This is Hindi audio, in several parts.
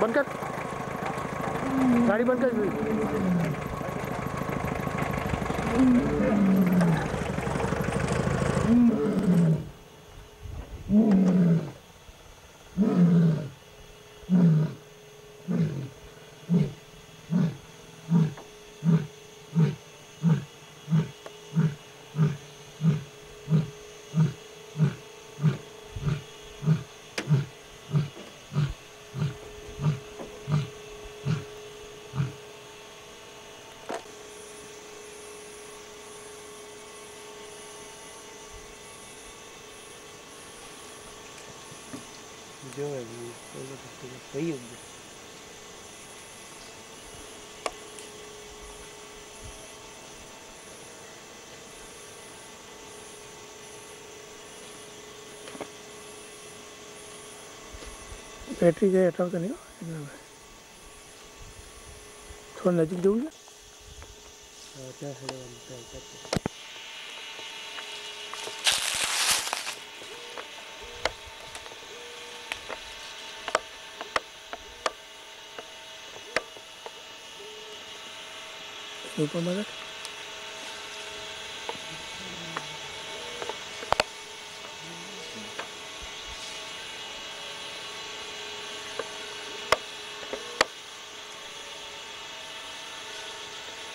बंद कर गाड़ी बंद कर जो बैटरी के हटाओ तो नहीं हो इतना में। थोड़ा नज़दीक जाऊँगा क्या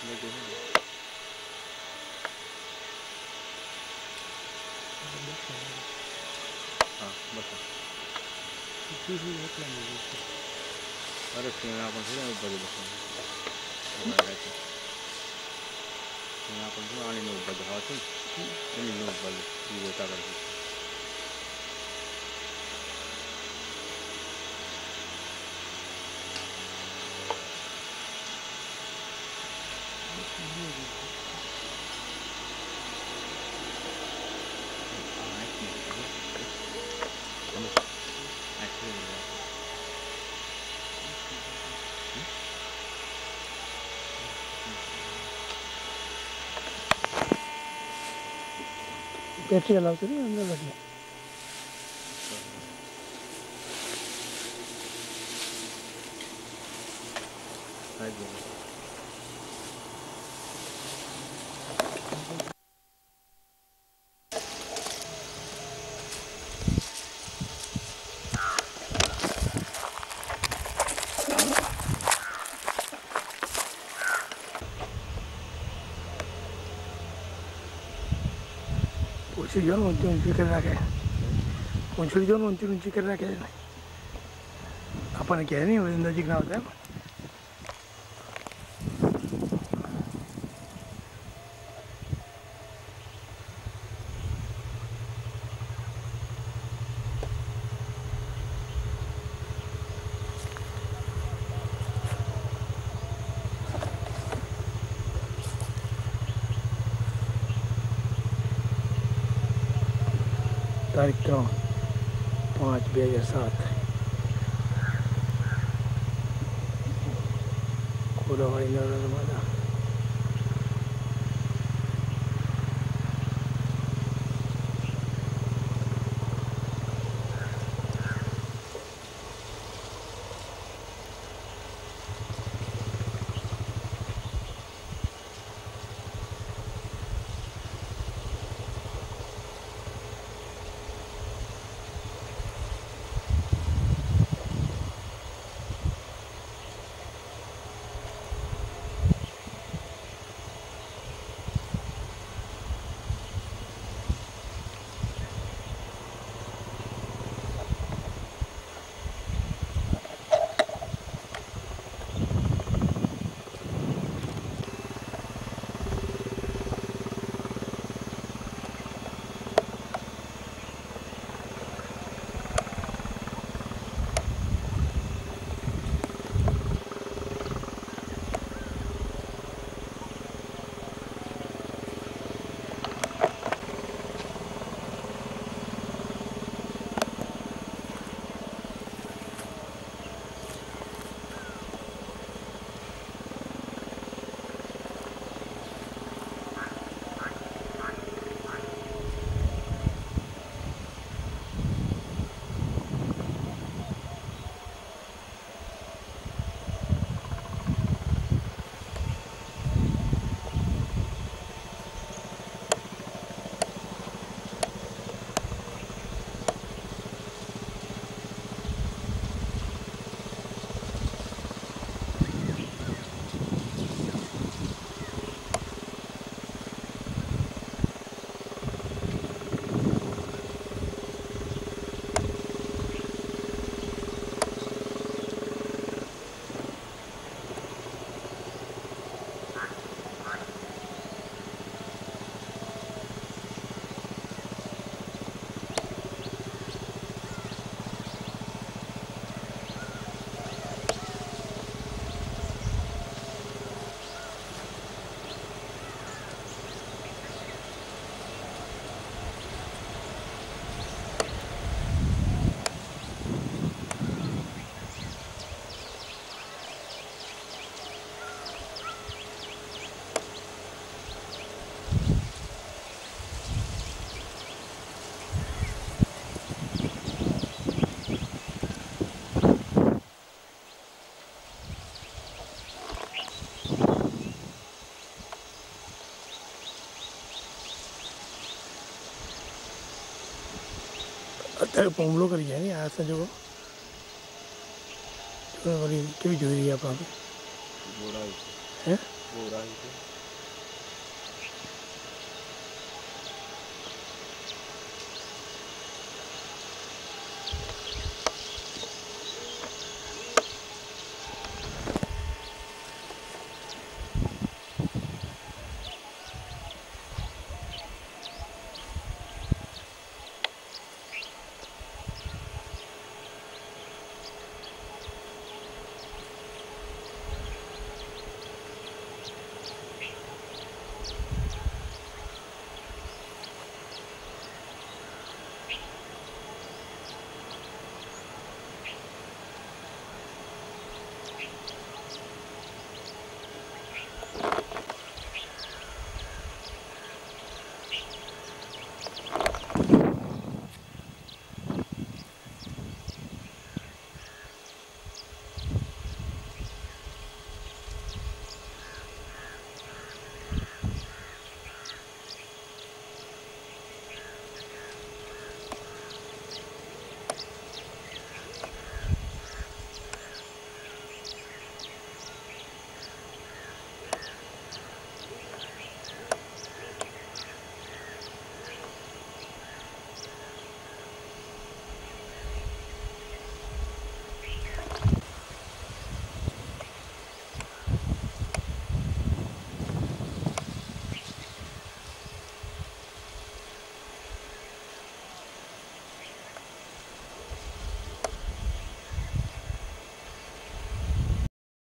है। ऊपर मदद अरे सीमा पण सुद्धा उभं बसून सीमा पण सुद्धा आणि नऊ बजे हवातून आणि नऊ बजे ती होता करते Gerçi yalan söylüyor, ne bakıyor. Hadi. yo no entiendo un chicken racket. Un chicken yo no entiendo un chicken racket. Apa ah, pues, no quiere ni un chicken racket. તારીખ ત્રણ પાંચ બે હજાર સાત ખોડાવાળી નર્મદા पोमलो करी जाने ऐसे जो बड़ी क्यों जुड़ी है पापी हैं।